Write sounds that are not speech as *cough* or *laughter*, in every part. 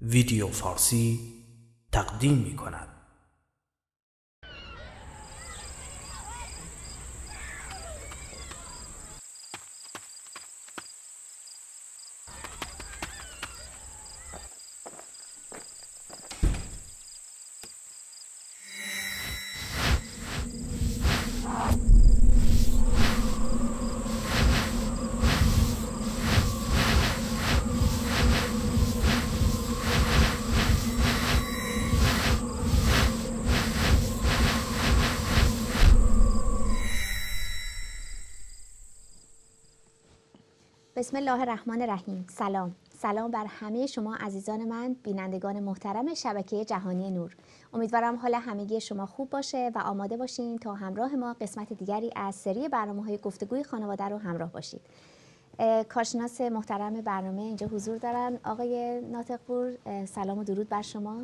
ویدیو فارسی تقدیم می کند. الله الرحمن الرحیم. سلام. سلام بر همه شما عزیزان من بینندگان محترم شبکه جهانی نور. امیدوارم حال همگی شما خوب باشه و آماده باشین تا همراه ما قسمت دیگری از سری برنامه های گفتگوی خانواده رو همراه باشید. کارشناس محترم برنامه اینجا حضور دارن. آقای ناطق پور سلام و درود بر شما.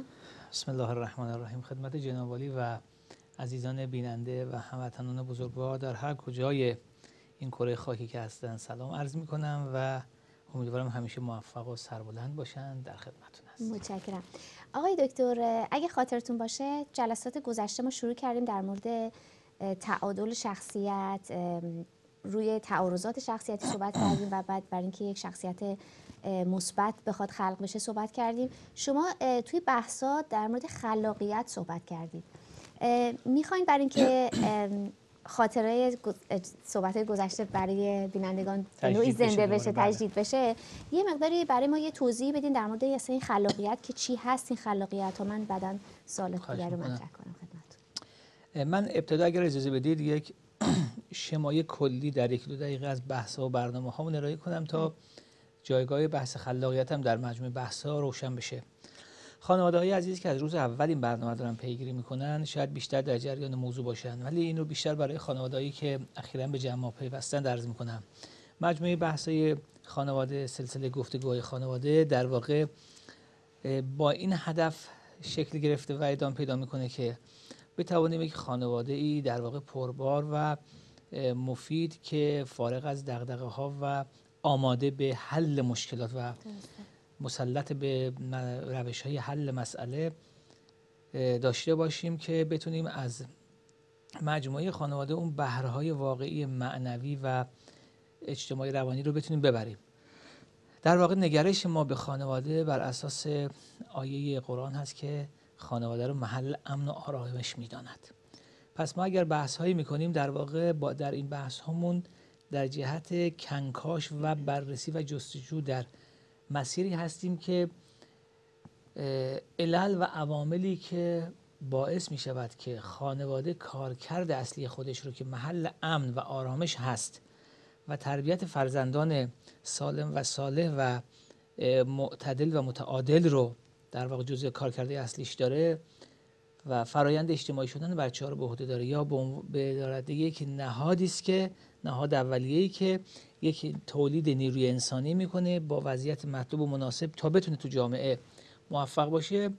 بسم الله الرحمن الرحیم. خدمت جنابالی و عزیزان بیننده و هموطنان بزرگوار در هر کجای این کره خاکی که هستن سلام عرض می و امیدوارم همیشه موفق و سربلند باشن در خدمتتون هست متشکرم. آقای دکتر اگه خاطرتون باشه جلسات گذشته ما شروع کردیم در مورد تعادل شخصیت روی تعارضات شخصیتی صحبت کردیم و بعد برای اینکه یک شخصیت مثبت بخواد خلق بشه صحبت کردیم. شما توی بحثات در مورد خلاقیت صحبت کردید. می‌خواین برای اینکه خاطره صحبت گذشته برای بینندگان نوعی زنده بشه تجدید بشه. یه مقداری برای ما یه توضیح بدین در مورد این خلاقیت که چی هست این خلاقیت ها من بعدا سال دیگر رو مطرح کنم خدمت من ابتدا اگر اجازه بدید یک *clears throat* شمای کلی در یک دو دقیقه از بحث و برنامه هامون ارائه کنم تا جایگاه بحث خلاقیت هم در مجموع بحث ها روشن بشه. خانواده های عزیزی که از روز اول این برنامه دارن پیگیری می‌کنن شاید بیشتر در جریان موضوع باشن. ولی این رو بیشتر برای خانواده که اخیرا به جمع پیوستن درز می‌کنم. مجموعه بحث خانواده سلسله گفتگوهای خانواده در واقع با این هدف شکل گرفته و ادامه پیدا می‌کنه که بتوانیم یک خانواده ای در واقع پربار و مفید که فارغ از دغدغه ها و آماده به حل مشکلات و مسلط به روش های حل مسئله داشته باشیم که بتونیم از مجموعه خانواده اون بهرهای واقعی معنوی و اجتماعی روانی رو بتونیم ببریم. در واقع نگرش ما به خانواده بر اساس آیه قرآن هست که خانواده رو محل امن و آرامش می‌داند. پس ما اگر بحث هایی می‌کنیم در واقع با در این بحث همون در جهت کنکاش و بررسی و جستجو در مسیری هستیم که علل و عواملی که باعث می شود که خانواده کارکرد اصلی خودش رو که محل امن و آرامش هست و تربیت فرزندان سالم و صالح و معتدل و متعادل رو در واقع جزء کارکرده اصلیش داره و فرایند اجتماعی شدن بچه ها رو به عهده داره یا به دارد یک نهادی است که نهاد اولیه‌ای که یک تولید نیروی انسانی می‌کنه با وضعیت مطلوب و مناسب تا بتونه تو جامعه موفق باشه.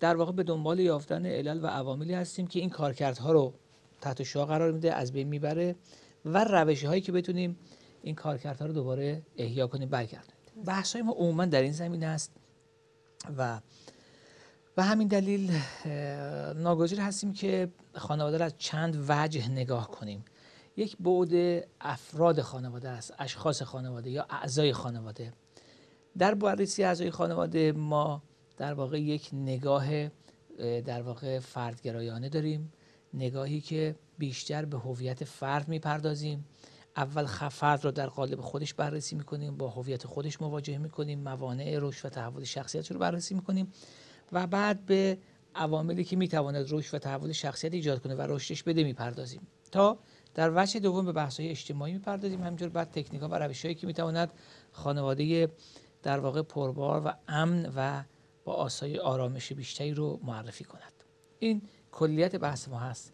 در واقع به دنبال یافتن علل و عواملی هستیم که این کارکردها رو تحت شعا قرار میده از بین می‌بره و روش هایی که بتونیم این کارکردها رو دوباره احیا کنیم برگردونیم. بحث های ما عموما در این زمینه است و و همین دلیل ناگزیر هستیم که خانواده را از چند وجه نگاه کنیم. یک بعد افراد خانواده است اشخاص خانواده یا اعضای خانواده. در بررسی اعضای خانواده ما در واقع یک نگاه در واقع فردگرایانه داریم. نگاهی که بیشتر به هویت فرد می‌پردازیم. اول فرد را در قالب خودش بررسی می‌کنیم با هویت خودش مواجه می‌کنیم موانع رشد و تحول شخصیت رو بررسی می‌کنیم و بعد به عواملی که می‌تواند رشد و تحول شخصیت ایجاد کنه و رشدش بده می‌پردازیم. تا در وجه دوم به بحث های اجتماعی می‌پردازیم. همینجور بعد تکنیک ها و روش هایی که می‌تواند خانواده در واقع پربار و امن و با آسای آرامش بیشتری رو معرفی کند. این کلیت بحث ما هست.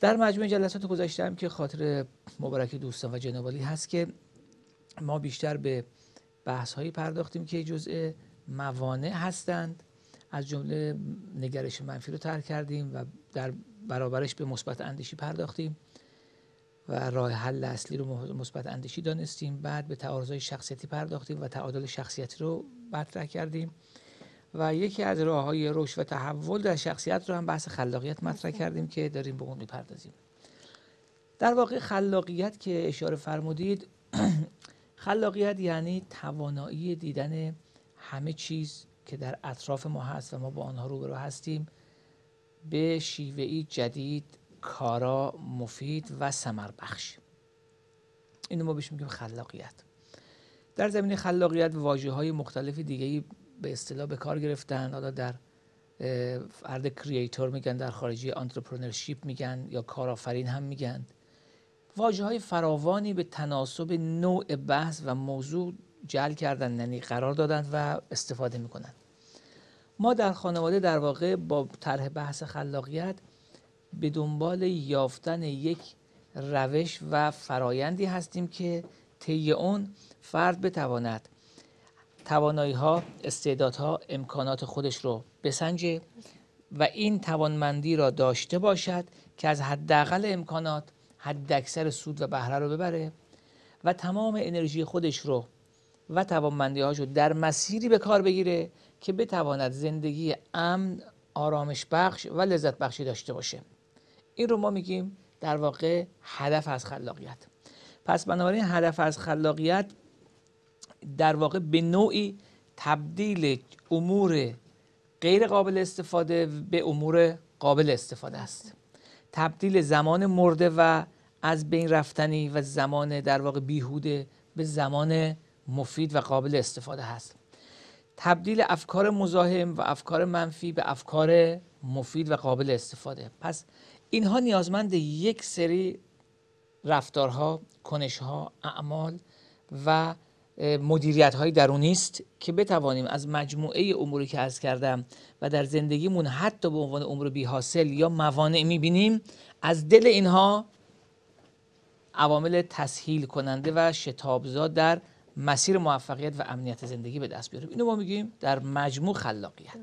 در مجموع جلسات گذشته هم که خاطر مبارک دوستان و جنابالی هست که ما بیشتر به بحث هایی پرداختیم که جزء موانع هستند. از جمله نگرش منفی رو ترک کردیم و در برابرش به مثبت اندیشی پرداختیم. و راه حل اصلی رو مثبت اندیشی دانستیم. بعد به تعارضای شخصیتی پرداختیم و تعادل شخصیتی رو مطرح کردیم. و یکی از راه های رشد و تحول در شخصیت رو هم بحث خلاقیت مطرح کردیم که داریم به اون می‌پردازیم. در واقع خلاقیت که اشاره فرمودید *clears throat* خلاقیت یعنی توانایی دیدن همه چیز که در اطراف ما هست و ما با آنها روبرو هستیم. به شیوهی جدید کارا مفید و سمر بخش اینو ما بهش میگیم خلاقیت. در زمینه خلاقیت واژه های مختلف دیگه به اصطلاح به کار گرفتن حالا در فرد creator میگن در خارجی entrepreneurship میگن یا کارآفرین هم میگن. واجه های فراوانی به تناسب نوع بحث و موضوع جل کردن یعنی قرار دادن و استفاده می‌کنن. ما در خانواده در واقع با طرح بحث خلاقیت به دنبال یافتن یک روش و فرایندی هستیم که طی اون فرد بتواند توانایی ها استعدادها امکانات خودش رو بسنجه و این توانمندی را داشته باشد که از حداقل امکانات حداکثر سود و بهره رو ببره و تمام انرژی خودش رو و توانمندی رو در مسیری به کار بگیره که بتواند زندگی امن آرامش بخش و لذت بخشی داشته باشه. این رو ما میگیم در واقع هدف از خلاقیت. پس بنابراین هدف از خلاقیت در واقع به نوعی تبدیل امور غیر قابل استفاده به امور قابل استفاده است. تبدیل زمان مرده و از بین رفتنی و زمان در واقع بیهوده به زمان مفید و قابل استفاده هست. تبدیل افکار مزاحم و افکار منفی به افکار مفید و قابل استفاده. پس اینها نیازمند یک سری رفتارها کنشها اعمال و مدیریت های درونی است که بتوانیم از مجموعه اموری که از کردم و در زندگیمون حتی به عنوان امور بی حاصل یا موانع می‌بینیم از دل اینها عوامل تسهیل کننده و شتابزا در مسیر موفقیت و امنیت زندگی به دست بیاریم. اینو ما میگیم در مجموع خلاقیت.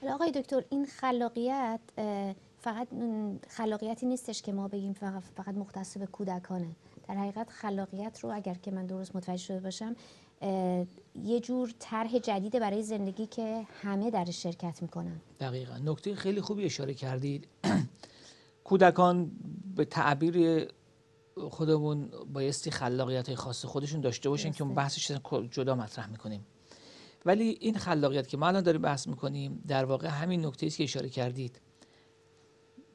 حالا آقای دکتر این خلاقیت فقط خلاقیتی نیستش که ما بگیم فقط, فقط مختص به کودکانه. در حقیقت خلاقیت رو اگر که من درست متوجه شده باشم یه جور طرح جدید برای زندگی که همه در شرکت می‌کنن. دقیقا. نکته خیلی خوبی اشاره کردید. *clears throat* کودکان به تعبیر خودمون بایستی خلاقیت های خاص خودشون داشته باشن که اون بحثش جدا مطرح می‌کنیم. ولی این خلاقیت که ما الان داریم بحث می‌کنیم در واقع همین نکته است که اشاره کردید.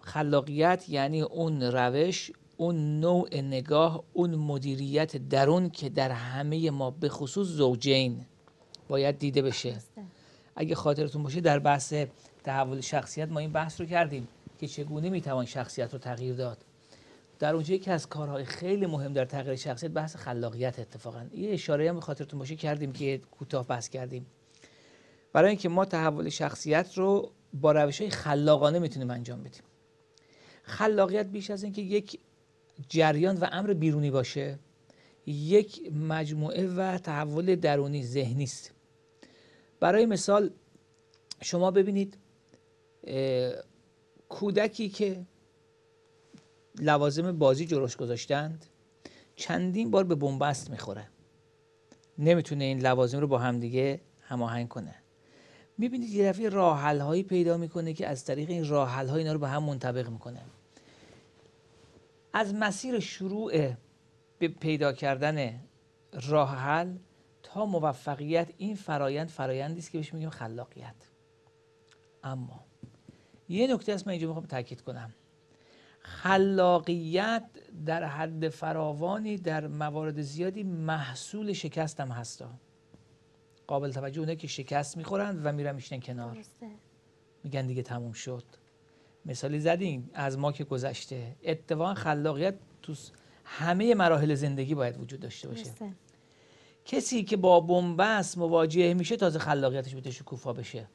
خلاقیت یعنی اون روش اون نوع نگاه اون مدیریت درون که در همه ما به خصوص زوجین باید دیده بشه. اگه خاطرتون باشه در بحث تحول شخصیت ما این بحث رو کردیم که چگونه می‌توان شخصیت رو تغییر داد. در اونجا یکی از کارهای خیلی مهم در تغییر شخصیت بحث خلاقیت اتفاقا. یه اشاره هم به خاطرتون باشه کردیم که کوتاه بحث کردیم. برای اینکه ما تحول شخصیت رو با روش های خلاقانه می‌تونیم انجام بدیم. خلاقیت بیش از اینکه یک جریان و امر بیرونی باشه یک مجموعه و تحول درونی ذهنی است. برای مثال شما ببینید کودکی که لوازم بازی جلوش گذاشتند چندین بار به بنبست می‌خوره. نمی‌تونه این لوازم رو با همدیگه هماهنگ کنه. می‌بینید یه دفعه راه هایی پیدا می‌کنه که از طریق این راه های اینا رو به هم منطبق می‌کنه. از مسیر شروع به پیدا کردن راه حل تا موفقیت این فرایند فرایندی است که بهش میگیم خلاقیت. اما یه نکته است من اینجا می‌خوام تاکید کنم. خلاقیت در حد فراوانی در موارد زیادی محصول شکست هم هستا قابل توجه اونه که شکست می‌خورند و میرن میشنن کنار. میگن دیگه تموم شد. مثالی زدیم از ما که گذشته. اتفاقا خلاقیت تو همه مراحل زندگی باید وجود داشته باشه. کسی که با بنبست مواجه میشه تازه خلاقیتش بده شکوفا بشه.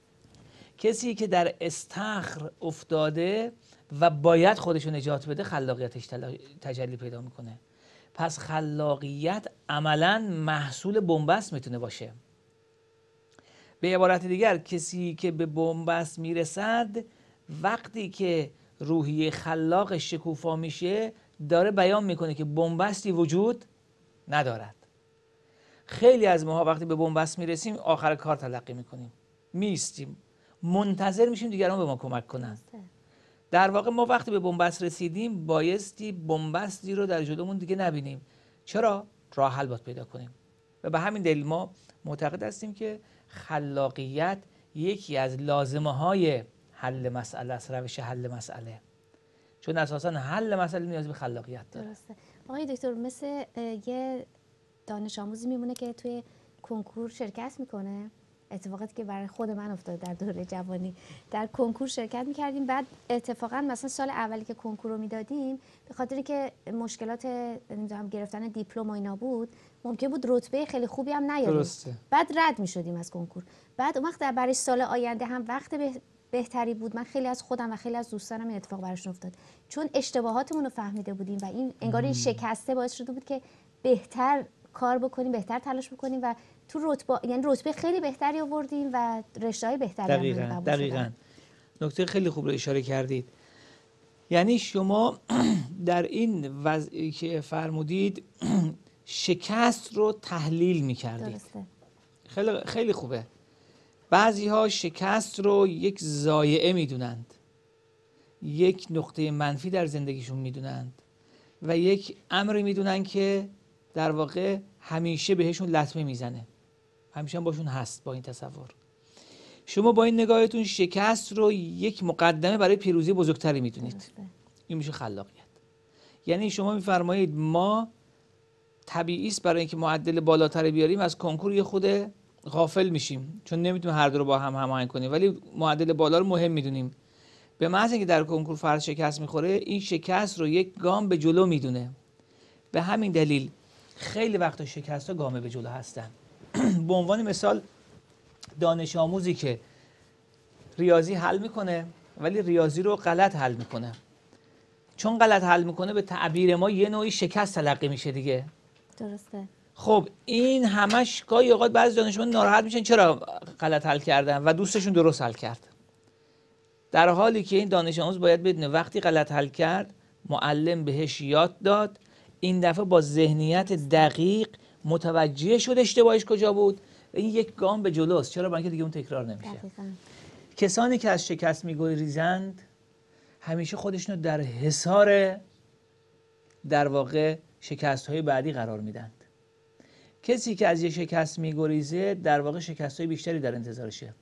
کسی که در استخر افتاده و باید خودش رو نجات بده خلاقیتش تجلی پیدا می‌کنه. پس خلاقیت عملا محصول بنبست می‌تونه باشه. به عبارت دیگر کسی که به بنبست می‌رسد وقتی که روحی خلاق شکوفا میشه داره بیان می‌کنه که بنبستی وجود ندارد. خیلی از ماها وقتی به بنبست می‌رسیم آخر کار تلقی می‌کنیم. میستیم منتظر میشیم دیگران به ما کمک کنن. درسته. در واقع ما وقتی به بنبست رسیدیم بایستی بنبستی رو در جلومون دیگه نبینیم. چرا؟ راه حل باید پیدا کنیم. و به همین دلیل ما معتقد هستیم که خلاقیت یکی از لازمه های حل مسئله است روش حل مسئله. چون اساسا حل مسئله نیاز به خلاقیت داره. درسته. آقای دکتر مثل یه دانش آموزی میمونه که توی کنکور شرکت می‌کنه. اتفاقاتی که برای خود من افتاد در دوره جوانی. در کنکور شرکت می‌کردیم. بعد اتفاقا مثلا سال اولی که کنکور رو می‌دادیم به خاطر که مشکلات نمی‌دونم گرفتن دیپلم و اینا بود ممکن بود رتبه خیلی خوبی هم نیاریم. بعد رد می‌شدیم از کنکور. بعد اون وقت در برای سال آینده هم وقت بهتری بود. من خیلی از خودم و خیلی از دوستانم این اتفاق براشون افتاد. چون اشتباهاتمون رو فهمیده بودیم و این انگار این شکسته باعث شده بود که بهتر کار بکنیم بهتر تلاش بکنیم و تو رتبه یعنی رتبه خیلی بهتری آوردیم و رشته های بهتری هم دقیقا قبول دقیقا. نکته خیلی خوب رو اشاره کردید. یعنی شما *clears throat* در این وضعی که فرمودید *clears throat* شکست رو تحلیل می کردید درسته. خیلی خیلی خوبه. بعضی ها شکست رو یک زایعه می‌دونند. یک نقطه منفی در زندگیشون می‌دونند و یک امری می‌دونن که در واقع همیشه بهشون لطمه می‌زنه. همیشه هم باشون هست با این تصور. شما با این نگاهتون شکست رو یک مقدمه برای پیروزی بزرگتری می‌دونید. این میشه خلاقیت. یعنی شما میفرمایید ما طبیعی است برای اینکه معدل بالاتر بیاریم از کنکور یه خود غافل میشیم. چون نمی‌تونیم هر دو رو با هم هماهنگ کنیم ولی معدل بالا رو مهم می‌دونیم. به محض اینکه در کنکور فرد شکست می‌خوره این شکست رو یک گام به جلو می‌دونه. به همین دلیل خیلی وقتا شکست ها گام به جلو هستن. *clears throat* به عنوان مثال دانش آموزی که ریاضی حل می‌کنه ولی ریاضی رو غلط حل می‌کنه. چون غلط حل می‌کنه به تعبیر ما یه نوعی شکست تلقی میشه دیگه. درسته. خب این همش گاهی اوقات بعضی دانشمند ناراحت میشن چرا غلط حل کردن و دوستشون درست حل کرد. در حالی که این دانش آموز باید بدونه وقتی غلط حل کرد معلم بهش یاد داد این دفعه با ذهنیت دقیق متوجه شد اشتباهش کجا بود. این یک گام به جلوست. چرا؟ برای دیگه اون تکرار نمیشه. دقیقا. کسانی که از شکست میگریزند همیشه خودشونو در حصار در واقع شکست های بعدی قرار میدند کسی که از یه شکست میگریزه در واقع شکست های بیشتری در انتظارشه.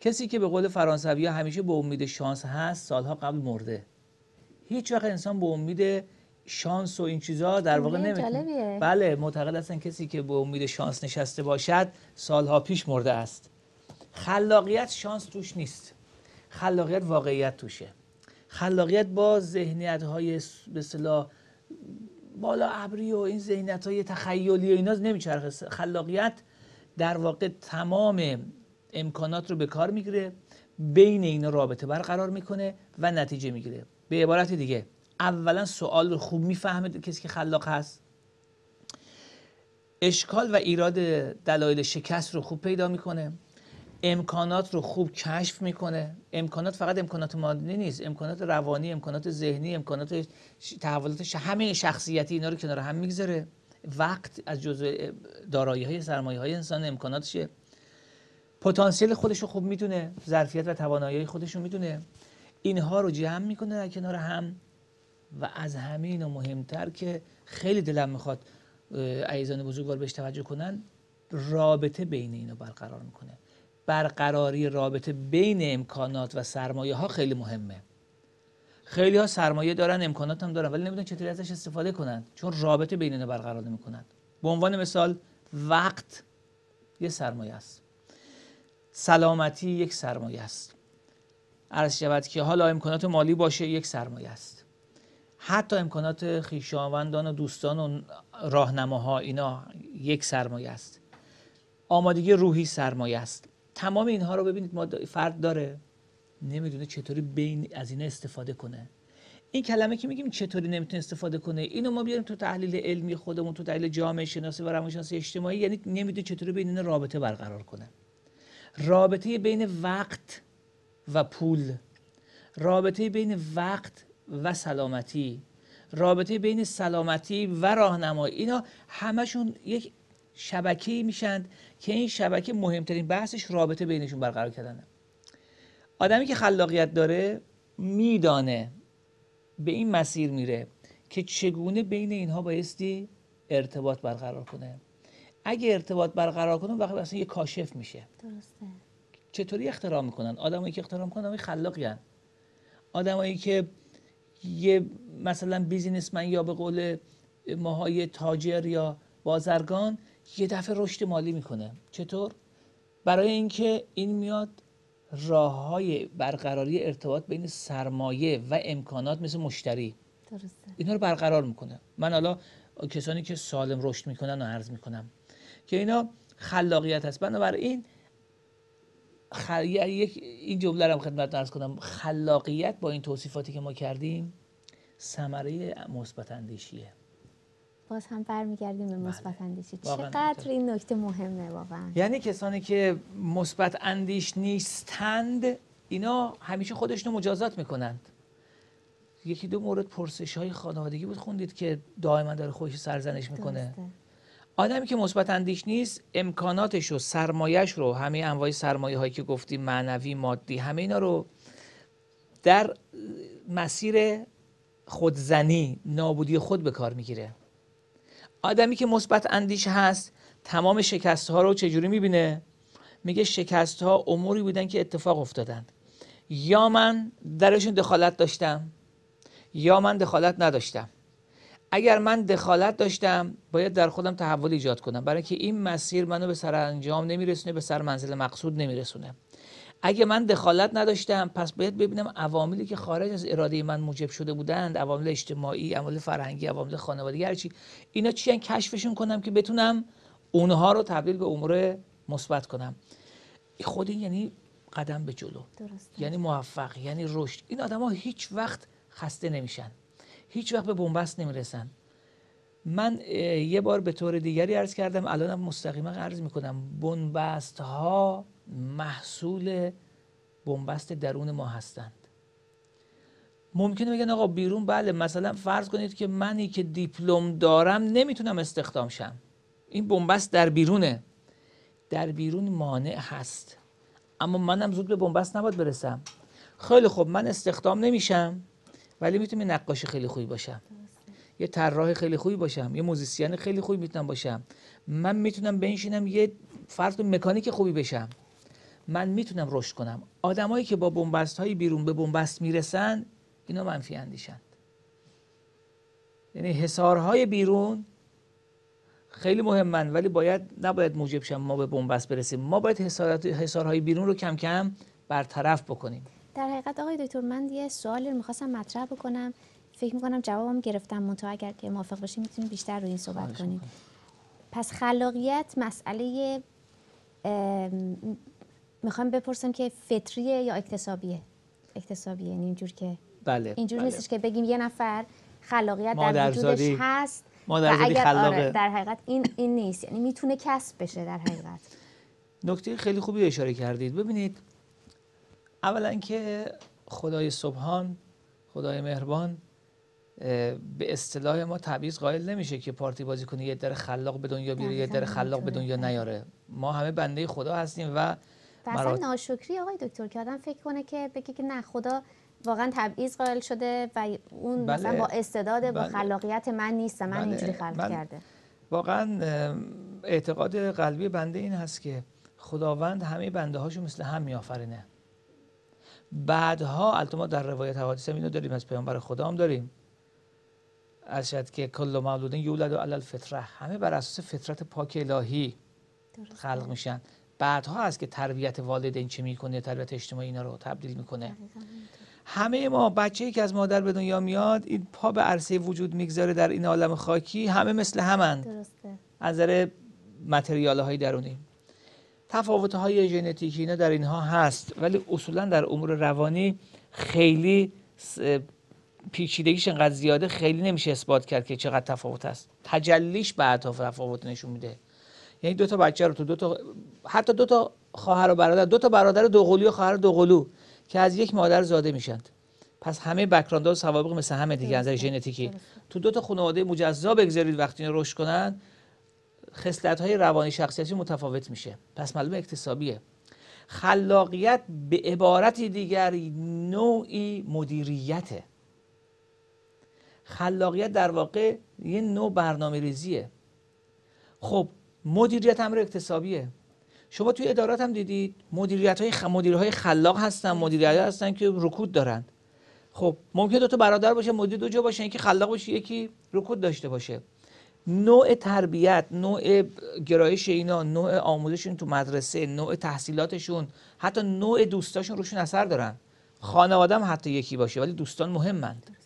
کسی که به قول فرانسوی همیشه به امید شانس هست سالها قبل مرده. هیچ وقت انسان به امید شانس و این چیزها در واقع جمله نمی‌تونه. بله معتقد هستن کسی که به امید شانس نشسته باشد سالها پیش مرده است. خلاقیت شانس توش نیست. خلاقیت واقعیت توشه. خلاقیت با ذهنیت های به بالا ابری و این ذهنیت های تخیلی و اینا نمیچرخه. خلاقیت در واقع تمام امکانات رو به کار می‌گیره بین اینا رابطه برقرار می‌کنه و نتیجه می‌گیره. به عبارت دیگه اولا سوال رو خوب می‌فهمه کسی که خلاق هست. اشکال و ایراد دلایل شکست رو خوب پیدا می‌کنه. امکانات رو خوب کشف می‌کنه. امکانات فقط امکانات مادی نیست. امکانات روانی امکانات ذهنی امکانات تحولات. همه شخصیتی اینا رو کنار هم می‌گذاره. وقت از جزء دارایی های سرمایه های انسان امکاناتشه پتانسیل خودش رو خوب می‌دونه. ظرفیت و توانایی خودش رو می‌دونه. اینها رو جمع می‌کنه در کنار هم و از همین و مهمتر که خیلی دلم می‌خواد اه، عزیزان بزرگوار بهش توجه کنن رابطه بین اینو برقرار می‌کنه. برقراری رابطه بین امکانات و سرمایه ها خیلی مهمه. خیلی ها سرمایه دارن امکانات هم دارن ولی نمی‌دونن چطوری ازش استفاده کنن. چون رابطه بین اینا برقرار نمی‌کنن. به عنوان مثال وقت یه سرمایه است. سلامتی یک سرمایه است. عرض شود که حالا امکانات مالی باشه یک سرمایه است. حتی امکانات خویشاوندان و دوستان و راهنماها اینا یک سرمایه است. آمادگی روحی سرمایه است. تمام اینها رو ببینید ما فرد داره. نمی‌دونه چطوری بین از اینا استفاده کنه. این کلمه که میگیم چطوری نمی‌تونه استفاده کنه؟ اینو ما بیاریم تو تحلیل علمی خودمون تو تحلیل جامعه شناسی و روانشناسی اجتماعی یعنی نمی‌دونه چطوری بین اینا رابطه برقرار کنه. رابطه بین وقت و پول رابطه بین وقت و سلامتی رابطه بین سلامتی و راهنمایی. اینا همشون یک شبکه میشند که این شبکه مهمترین بحثش رابطه بینشون برقرار کردنه. آدمی که خلاقیت داره میدانه به این مسیر میره که چگونه بین اینها بایستی ارتباط برقرار کنه. اگه ارتباط برقرار کنه وقتی اصلا یه کاشف میشه. درسته. چطوری اختراع می‌کنن؟ آدمایی که اختراع می‌کنن آدمای خلاقی آدمایی که یه مثلا بیزینسمن یا به قول ماهای تاجر یا بازرگان یه دفعه رشد مالی می‌کنه. چطور؟ برای اینکه این میاد راه های برقراری ارتباط بین سرمایه و امکانات مثل مشتری. درسته. اینا رو برقرار می‌کنه. من حالا کسانی که سالم رشد می‌کنن و عرض می‌کنم. که اینا خلاقیت هست. بنابراین خل... یک این جمله رو خدمت عرض کنم. خلاقیت با این توصیفاتی که ما کردیم ثمره مثبت اندیشیه. باز هم برمیگردیم به مثبت اندیشی. واقعاً چقدر این نکته مهمه واقعا؟ یعنی کسانی که مثبت اندیش نیستند اینا همیشه خودشونو مجازات می‌کنند. یکی دو مورد پرسش های خانوادگی بود خوندید که دائما داره خودش سرزنش می‌کنه. درسته. آدمی که مثبت اندیش نیست امکاناتش رو سرمایهش رو همه انواع سرمایه هایی که گفتیم معنوی مادی همه اینا رو در مسیر خودزنی نابودی خود به کار می‌گیره. آدمی که مثبت اندیش هست تمام شکست ها رو چجوری می‌بینه؟ میگه شکست ها اموری بودن که اتفاق افتادند. یا من درشون دخالت داشتم یا من دخالت نداشتم. اگر من دخالت داشتم باید در خودم تحول ایجاد کنم. برای اینکه این مسیر منو به سر انجام نمیرسونه به سر منزل مقصود نمیرسونه. اگه من دخالت نداشتم پس باید ببینم عواملی که خارج از اراده من موجب شده بودند عوامل اجتماعی عوامل فرهنگی عوامل خانوادگی هر چی. اینا چی کشفشون کنم که بتونم اونها رو تبدیل به امور مثبت کنم. خود این یعنی قدم به جلو. درسته. یعنی موفق یعنی رشد. این آدما هیچ وقت خسته نمیشن. هیچ وقت به بنبست نمی‌رسن. من یه بار به طور دیگری عرض کردم الانم مستقیما عرض می‌کنم بنبست ها محصول بنبست درون ما هستند. ممکنه بگن آقا بیرون بله مثلا فرض کنید که منی که دیپلم دارم نمی‌تونم استخدام شم. این بنبست در بیرونه. در بیرون مانع هست. اما منم زود به بنبست نباید برسم. خیلی خوب من استخدام نمیشم ولی می‌تونم یه نقاش خیلی خوبی باشم. یه طراح خیلی خوبی باشم. یه موزیسین خیلی خوبی می‌تونم باشم. من می‌تونم بنشینم یه فرض مکانیک خوبی بشم. من می‌تونم رشد کنم. آدمایی که با بنبست های بیرون به بنبست می‌رسن اینا منفی اندیشند. یعنی حسارهای بیرون خیلی مهمن ولی باید نباید موجب شن ما به بنبست برسیم. ما باید حسارت حسارهای بیرون رو کم کم برطرف بکنیم. در حقیقت آقای دکتر من یه سوالی رو می‌خواستم مطرح بکنم. فکر می‌کنم جوابم گرفتم. منتها اگر که موافق باشیم می‌تونیم بیشتر روی این صحبت کنیم. پس خلاقیت مسئله می‌خوام بپرسم که فطریه یا اکتسابیه اکتسابیه یعنی اینجور که بله اینجور بله. نیستش که بگیم یه نفر خلاقیت در. وجودش هست و مادرزادی اگر خلاقه. آره در حقیقت این این نیست یعنی می‌تونه کسب بشه در حقیقت نکته خیلی خوبی اشاره کردید ببینید اولا که خدای سبحان خدای مهربان به اصطلاح ما تبعیض قائل نمیشه که پارتی بازی کنه یه در خلاق به دنیا بیاره یه در خلاق به. دنیا نیاره ما همه بنده خدا هستیم و و اصلا ناشکری آقای دکتر که آدم فکر کنه که بگه که نه خدا واقعا تبعیض قائل شده و اون بله. مثلا با استعداد با بله. خلاقیت من نیستم من بله. اینجوری خلق من- کرده واقعا اعتقاد قلبی بنده این هست که خداوند همه بنده هاشو مثل هم میآفرینه بعدها البته ما در روایت حوادث اینو داریم از پیامبر خدا هم داریم ارشد که کل مولود یولد علی الفطره همه بر اساس فطرت پاک الهی. خلق میشن بعدها هست که تربیت والدین چه می‌کنه تربیت اجتماعی اینا رو تبدیل می‌کنه. همه ما بچه ای که از مادر به دنیا میاد این پا به عرصه وجود می‌گذاره در این عالم خاکی. همه مثل همند. درسته. از نظر متریال های درونی. تفاوت های ژنتیکی اینا در اینها هست ولی اصولا در امور روانی خیلی پیچیدگیش انقدر زیاده خیلی نمیشه اثبات کرد که چقدر تفاوت هست. تجلیش بعدها تفاوت نشون میده. یعنی دو تا بچه رو تو دو تا حتی دو تا خواهر و برادر دو تا برادر دوقلو و خواهر دوقلو که از یک مادر زاده میشند. پس همه بک‌گراندها و سوابق مثل همه دیگه از نظر. ژنتیکی. تو دو تا خانواده مجزا بگذارید وقتی اینا رشد کنن خصلت های روانی شخصیتی متفاوت میشه. پس معلومه اکتسابیه. خلاقیت به عبارت دیگر نوعی مدیریته. خلاقیت در واقع یه نوع برنامه ریزیه خب مدیریت امر اکتسابیه. شما توی ادارات هم دیدید مدیریت های خ... مدیرهای خلاق هستن مدیریت هستن که رکود دارن. خب ممکن دو تا برادر باشه مدیر دو جا باشه یکی خلاق باشه یکی رکود داشته باشه. نوع تربیت نوع گرایش اینا نوع آموزششون تو مدرسه نوع تحصیلاتشون حتی نوع دوستاشون روشون اثر دارن. خانواده هم حتی یکی باشه ولی دوستان مهمند.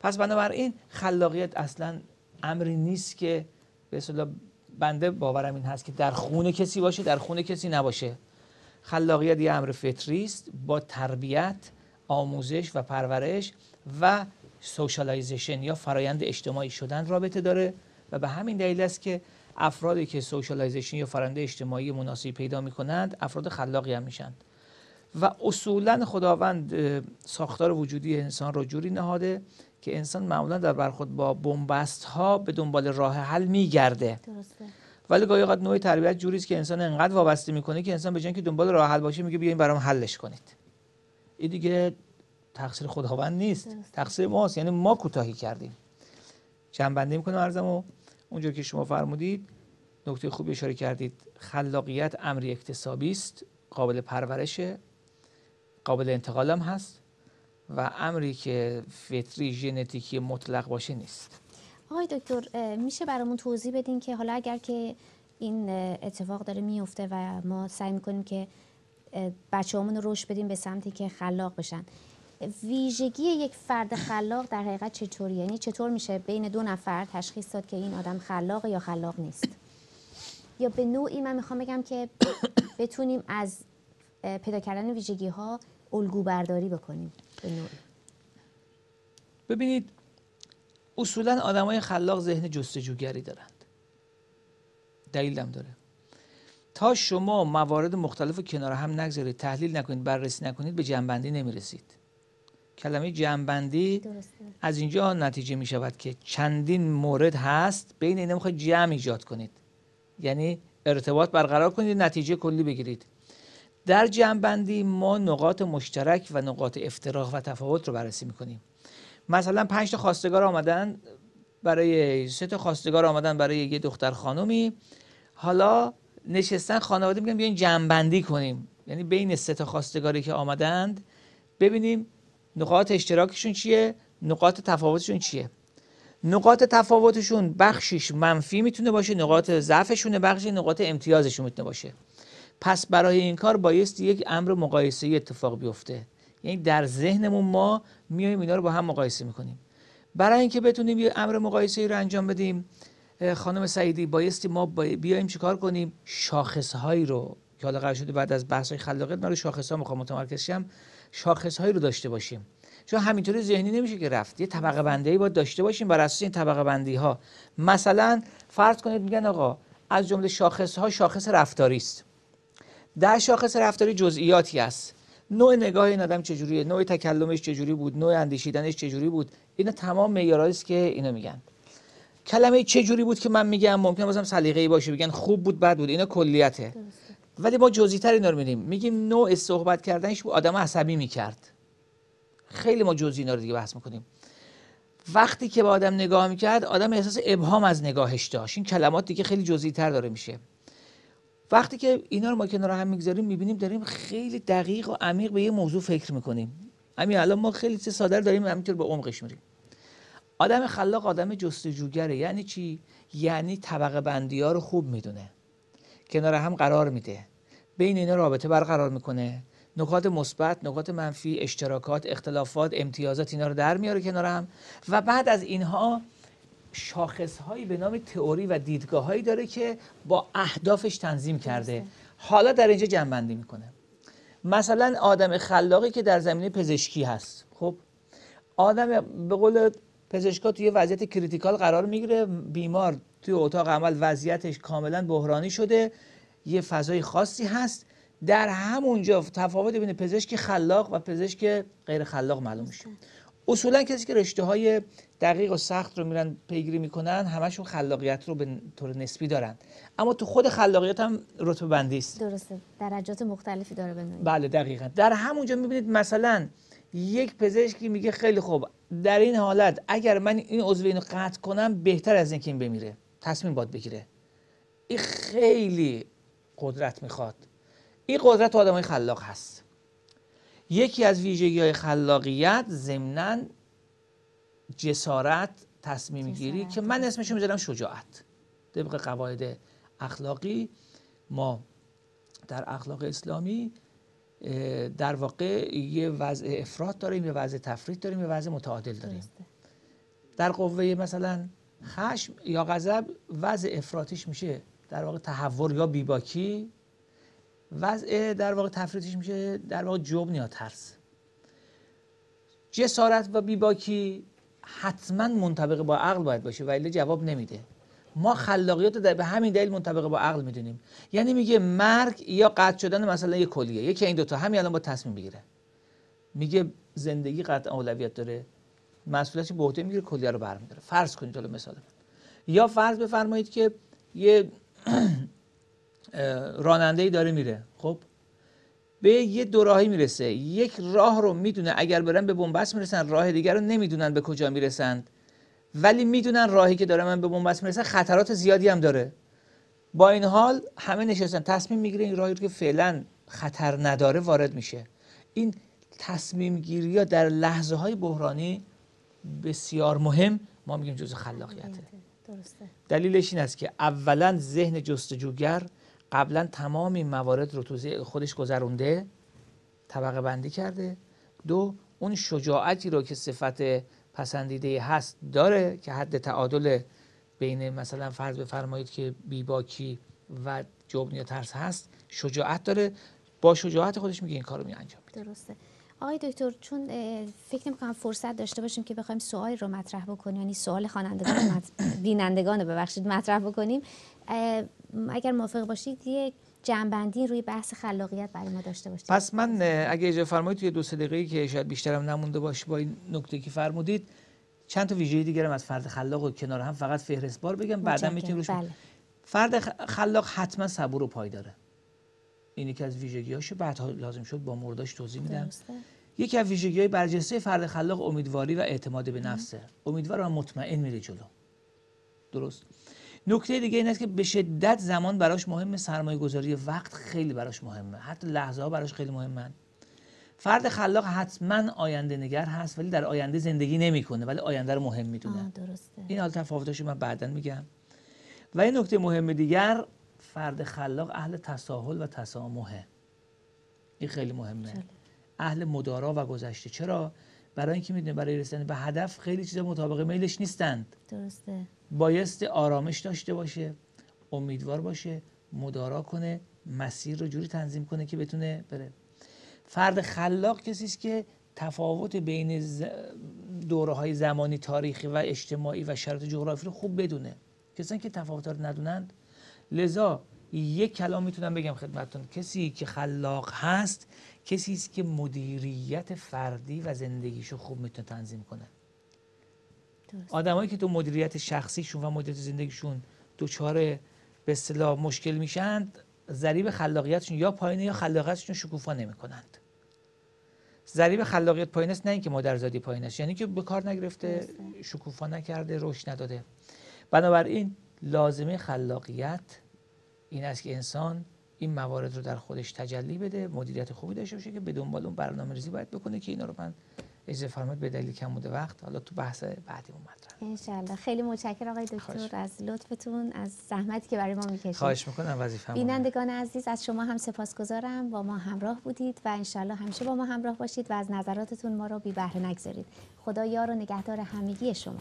پس بنابراین خلاقیت اصلا امری نیست که به بنده باورم این هست که در خونه کسی باشه در خونه کسی نباشه. خلاقیت یه امر فطری است با تربیت آموزش و پرورش و socialization یا فرایند اجتماعی شدن رابطه داره و به همین دلیل است که افرادی که socialization یا فرآیند اجتماعی مناسبی پیدا می کنند افراد خلاقی هم میشند و اصولا خداوند ساختار وجودی انسان را جوری نهاده که انسان معمولا در برخورد با بنبست ها به دنبال راه حل میگرده. درسته. ولی گاهی اوقات نوع تربیت جوری است که انسان انقدر وابسته می‌کنه که انسان به جای که دنبال راه حل باشه میگه بیاین برام حلش کنید. این دیگه تقصیر خداوند نیست. تقصیر ماست. یعنی ما کوتاهی کردیم. جنبندی می‌کنم ارزمو اونجور که شما فرمودید نکته خوبی اشاره کردید. خلاقیت امری اکتسابی است. قابل پرورشه. قابل انتقال هم هست. و امری که فطری ژنتیکی مطلق باشه نیست. آقای دکتر میشه برامون توضیح بدین که حالا اگر که این اتفاق داره میفته و ما سعی می‌کنیم که بچه رو رشد بدیم به سمتی که خلاق بشن. ویژگی یک فرد خلاق در حقیقت چطوری یعنی چطور میشه بین دو نفر تشخیص داد که این آدم خلاق یا خلاق نیست؟ یا به نوعی من می‌خوام بگم که بتونیم از پیدا کردن ویژگی ها الگو برداری بکنیم به نوعی ببینید اصولا آدمای خلاق ذهن جستجوگری دارند. دلیلم داره. تا شما موارد مختلف رو کنار هم نگذارید تحلیل نکنید بررسی نکنید به جنبندی نمی‌رسید. کلمه جنبندی درسته. از اینجا نتیجه می شود که چندین مورد هست بین اینا می‌خواید جمع ایجاد کنید. یعنی ارتباط برقرار کنید نتیجه کلی بگیرید. در جمعبندی ما نقاط مشترک و نقاط افتراق و تفاوت رو بررسی می‌کنیم. مثلا پنج تا خواستگار آمدن برای سه تا خواستگار آمدن برای یه دختر خانومی. حالا نشستن خانواده میگن بیاین جمعبندی کنیم. یعنی بین سه تا خواستگاری که آمدند ببینیم نقاط اشتراکشون چیه نقاط تفاوتشون چیه. نقاط تفاوتشون بخشیش منفی می‌تونه باشه نقاط ضعفشونه بخشی نقاط امتیازشون می‌تونه باشه. پس برای این کار بایستی یک امر مقایسه اتفاق بیفته. یعنی در ذهنمون ما میایم اینا رو با هم مقایسه می‌کنیم. برای اینکه بتونیم یه امر مقایسه رو انجام بدیم خانم سعیدی بایستی ما با- بیایم چیکار کنیم؟ شاخصهایی رو که حالا قرار شده بعد از بحث های خلاقیت من رو شاخص ها می‌خوام متمرکز شم شاخصهایی رو داشته باشیم. چون همینطوری ذهنی نمیشه که رفت. یه طبقه بندی ای باید داشته باشیم بر اساس این طبقه بندی ها مثلا فرض کنید میگن آقا از جمله شاخص ها شاخص رفتاری است در شاخص رفتاری جزئیاتی است. نوع نگاه این آدم چجوریه؟ نوع تکلمش چجوری بود؟ نوع اندیشیدنش چجوری بود؟ اینا تمام معیارهایی است که اینا میگن. کلمه چجوری بود که من میگم؟ ممکن بازم سلیقه‌ای باشه بگن خوب بود بد بود. اینا کلیته. درسته. ولی ما جزئی‌تر اینا رو می‌بینیم میگیم نوع صحبت کردنش بود آدم عصبی می‌کرد. خیلی ما جزئی اینا رو دیگه بحث می‌کنیم. وقتی که به آدم نگاه می‌کرد آدم احساس ابهام از نگاهش داشت. این کلمات دیگه خیلی جزئی‌تر داره میشه. وقتی که اینا رو ما کنار هم می‌گذاریم می‌بینیم داریم خیلی دقیق و عمیق به یه موضوع فکر می‌کنیم. همین الان ما خیلی چیز ساده رو داریم همینطور به عمقش میریم. آدم خلاق آدم جستجوگره. یعنی چی؟ یعنی طبقه بندی ها رو خوب می‌دونه. کنار هم قرار میده. بین اینا رابطه برقرار می‌کنه. نکات مثبت نکات منفی اشتراکات اختلافات امتیازات اینا رو در میاره کنار هم. و بعد از اینها شاخصهایی به نام تئوری و دیدگاههایی داره که با اهدافش تنظیم کرده. حالا در اینجا جنبندی می‌کنه. مثلا آدم خلاقی که در زمینه پزشکی هست. خب آدم به قول پزشکا توی وضعیت کریتیکال قرار می‌گیره. بیمار توی اتاق عمل وضعیتش کاملا بحرانی شده. یه فضای خاصی هست. در همونجا تفاوت بین پزشک خلاق و پزشک غیر خلاق معلوم میشه. اصولا کسی که رشته های دقیق و سخت رو میرن پیگیری می‌کنن همشون خلاقیت رو به طور نسبی دارن. اما تو خود خلاقیت هم رتبه بندی است. درسته. درجات مختلفی داره نوعی. بله دقیقا. در همونجا می‌بینید مثلا یک پزشکی میگه خیلی خوب در این حالت اگر من این عضو اینو قطع کنم بهتر از اینکه این بمیره تصمیم باد بگیره. این خیلی قدرت می‌خواد. این قدرت تو آدمای خلاق هست. یکی از ویژگی های خلاقیت ضمناً جسارت تصمیم گیری. که من اسمشو می‌ذارم شجاعت. طبق قواعد اخلاقی ما در اخلاق اسلامی در واقع یه وضع افراد داریم یه وضع تفرید داریم یه وضع متعادل داریم. درسته. در قوه مثلا خشم یا غضب وضع افراطیش میشه در واقع تحور یا بیباکی. وضع در واقع تفریطیش میشه در واقع جبن یا ترس. جسارت و بیباکی حتما منطبق با عقل باید باشه ولی جواب نمیده. ما خلاقیت رو به همین دلیل منطبق با عقل می‌دونیم. یعنی میگه مرگ یا قطع شدن مثلا یک کلیه یکی این دوتا همین الان با تصمیم بگیره میگه زندگی قطع اولویت داره. مسئولیتش به عهده می‌گیره کلیه رو برمیداره. فرض کنید حالا مثال. یا فرض بفرمایید که یه *clears throat* راننده ای داره میره. خب به یه دو راهی می‌رسه. یک راه رو می‌دونه اگر برن به بنبست می‌رسن راه دیگر رو نمی‌دونن به کجا می‌رسند ولی می‌دونن راهی که داره من به بنبست می‌رسن خطرات زیادی هم داره. با این حال همه نشستن تصمیم می‌گیره این راهی رو که فعلا خطر نداره وارد میشه. این تصمیم گیری ها در لحظه های بحرانی بسیار مهم. ما میگیم جزء خلاقیته درسته. دلیلش این است که اولا ذهن جستجوگر قبلا تمام این موارد رو تو ذهن خودش گذرونده طبقه بندی کرده. دو اون شجاعتی رو که صفت پسندیده هست داره که حد تعادل بین مثلا فرض بفرمایید که بیباکی و جبن یا ترس هست شجاعت داره. با شجاعت خودش میگه این کارو می انجام میده. درسته. آقای دکتر چون فکر نمی‌کنم فرصت داشته باشیم که بخوایم سوالی رو مطرح بکنیم یعنی سوال خوانندگان *clears throat* بینندگان ببخشید مطرح بکنیم. اگر موافق باشید یک جنبندی روی بحث خلاقیت برای ما داشته باشید. پس من اگه اجازه فرمایید توی دو سه دقیقه‌ای که شاید بیشترم نمونده باشه با این نکته که فرمودید چند تا ویژگی دیگه هم از فرد خلاق و کنار هم فقط فهرست بار بگم بعدا. می‌تونیم روش بله. فرد خلاق حتما صبور و پایداره این یکی از ویژگی‌هاشه بعد لازم شد با مورداش توضیح میدم. یکی از ویژگی های برجسته فرد خلاق امیدواری و اعتماد به نفسه. امیدوار و مطمئن میره جلو. درست؟ نکته دیگه این است که به شدت زمان براش مهمه سرمایه گذاری وقت خیلی براش مهمه. حتی لحظه ها براش خیلی مهمن. فرد خلاق حتما آینده نگر هست ولی در آینده زندگی نمی‌کنه ولی آینده رو مهم می‌دونه. درسته. این حال تفاوتش من بعدا میگم. و این نکته مهم دیگر فرد خلاق اهل تساهل و تسامحه. این خیلی مهمه. اهل مدارا و گذشته. چرا؟ برای اینکه می‌دونه برای رسیدن به هدف خیلی چیزا مطابق میلش نیستند. درسته. بایست آرامش داشته باشه امیدوار باشه مدارا کنه مسیر رو جوری تنظیم کنه که بتونه بره. فرد خلاق کسی است که تفاوت بین ز... دوره های زمانی تاریخی و اجتماعی و شرایط جغرافی رو خوب بدونه. کسانی که تفاوت رو ندونند لذا یک کلام می‌تونم بگم خدمتتون. کسی که خلاق هست کسی است که مدیریت فردی و زندگیشو خوب می‌تونه تنظیم کنه. آدمایی که تو مدیریت شخصیشون و مدیریت زندگیشون دچار به اصطلاح مشکل میشن ضریب خلاقیتشون یا پایینه یا خلاقیتشون شکوفا نمی‌کنند. ضریب خلاقیت پایین است نه اینکه مادرزادی پایین است. یعنی که به کار نگرفته. شکوفا نکرده رشد نداده. بنابراین لازمه خلاقیت این است که انسان این موارد رو در خودش تجلی بده مدیریت خوبی داشته باشه که به دنبال اون برنامه ریزی باید بکنه که اینا رو من اجازه فرمایید به دلیل کم بوده وقت حالا تو بحث بعدیمون مطرح. انشالله خیلی متشکرم آقای دکتر از لطفتون از زحمتی که برای ما می‌کشید. خواهش می‌کنم وظیفه بینندگان عزیز از شما هم سپاسگزارم. با ما همراه بودید و انشالله همیشه با ما همراه باشید و از نظراتتون ما رو بی بهره نگذارید. خدا یار و نگهدار همگی شما.